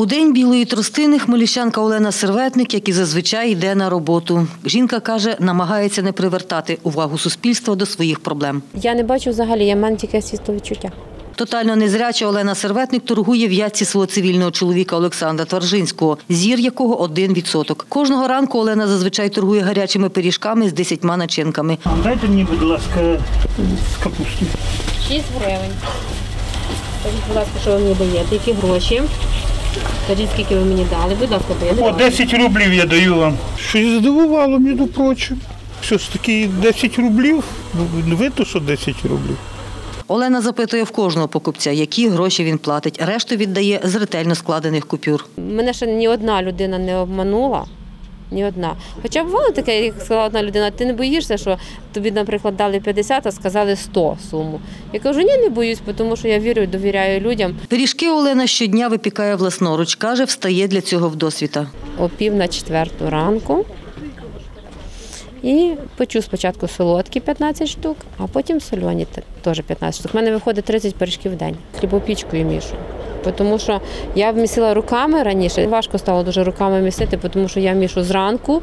У день білої тростини хмельничанка Олена Серветник, як і зазвичай, йде на роботу. Жінка каже, намагається не привертати увагу суспільства до своїх проблем. Я не бачу взагалі, я мене тільки світловідчуття. Тотально незряча Олена Серветник торгує в ятці свого цивільного чоловіка Олександра Тваржинського, зір якого один відсоток. Кожного ранку Олена зазвичай торгує гарячими пиріжками з десятьма начинками. Дайте мені, будь ласка, з капусти. 6 гривень. Скажіть, будь ласка, що ви мені даєте, які гроші? Скажіть, скільки ви мені дали, будь ласка, бо я О, бачу. 10 рублів я даю вам. Щось здивувало, між прочим. Все ж таки 10 рублів? Ну, Видно, що 10 рублів. Олена запитує в кожного покупця, які гроші він платить. Решту віддає з ретельно складених купюр. Мене ще ні одна людина не обманула. Ні одна. Хоча бувало таке, як сказала одна людина, ти не боїшся, що тобі, наприклад, дали 50, а сказали 100 суму. Я кажу, ні, не боюсь, тому що я вірю довіряю людям. Пиріжки Олена щодня випікає власноруч. Каже, встає для цього вдосвіта. о пів на четверту ранку. І печу спочатку солодкі 15 штук, а потім сольоні те- теж 15 штук. У мене виходить 30 пиріжків в день. Хлібопічкою мішу. Тому що я місила руками раніше. Важко стало дуже руками місити, тому що я мішу зранку,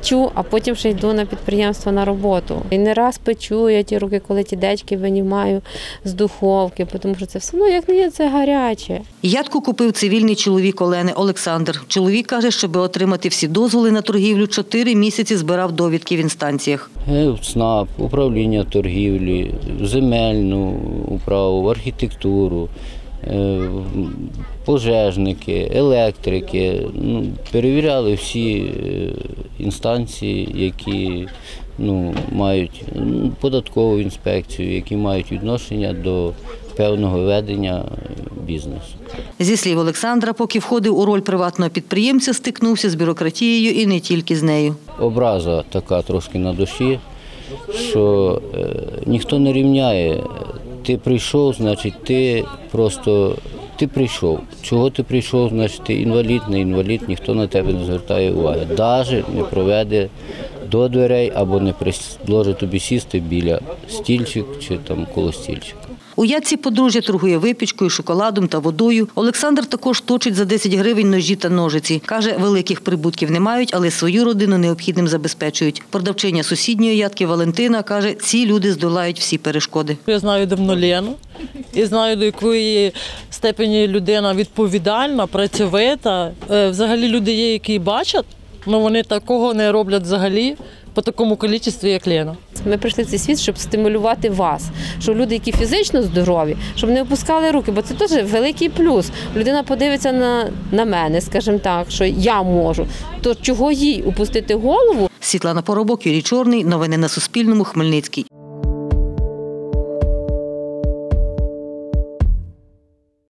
печу, а потім ще йду на підприємство на роботу. І не раз печу я ті руки, коли ті дечки винімаю з духовки, тому що це все ну як не є, це гаряче. Ядку купив цивільний чоловік Олени Олександр. Чоловік каже, щоб отримати всі дозволи на торгівлю, чотири місяці збирав довідки в інстанціях. Е, ЦНАП, управління торгівлі, земельну управу, архітектуру, пожежники, електрики. Ну, перевіряли всі е, інстанції, які ну, мають м, податкову інспекцію, які мають відношення до певного ведення е, бізнесу. Зі слів Олександра, поки входив у роль приватного підприємця, стикнувся з бюрократією і не тільки з нею. образа така трошки на душі, що е, ніхто не рівняє. Ти прийшов, значить, ти просто ти прийшов. Чого ти прийшов, значить ти інвалід, не інвалід, ніхто на тебе не звертає уваги. Навіть не проведе до дверей або не предложить тобі сісти біля стільчик чи там коло стільчика. У ядці подружжя торгує випічкою, шоколадом та водою. Олександр також точить за 10 гривень ножі та ножиці. Каже, великих прибутків не мають, але свою родину необхідним забезпечують. Продавчиня сусідньої ядки Валентина каже, ці люди здолають всі перешкоди. Я знаю давно Лену і знаю, до якої степені людина відповідальна, працьовита. Е, Взагалі люди є, які бачать, але вони такого не роблять взагалі по такому кількості, як Лена. Ми прийшли в цей світ, щоб стимулювати вас, щоб люди, які фізично здорові, щоб не опускали руки, бо це теж великий плюс. Людина подивиться на, на мене, скажімо так, що я можу. То чого їй опустити голову? Світлана Поробок, Юрій Чорний. Новини на Суспільному. Хмельницький.